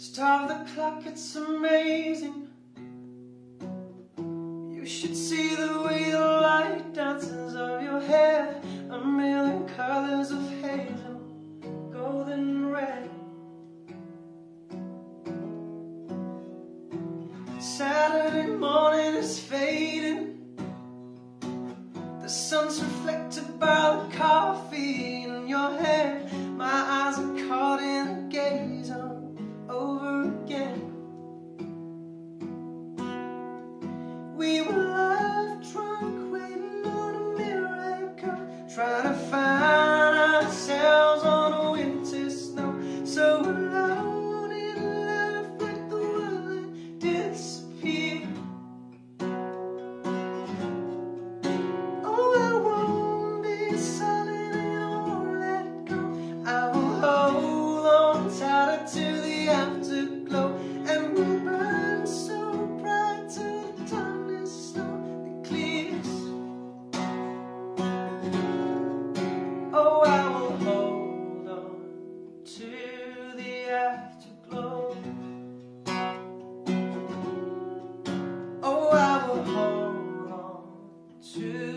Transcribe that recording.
Stop the clock, it's amazing. You should see the way the light dances over your hair. A million colors of hazel, golden red. Saturday morning is fading. The sun's reflected trying to find ourselves on a winter snow. So alone in love with the world that disappeared. Oh, I won't be silent and I won't let go. I will hold on tighter to the to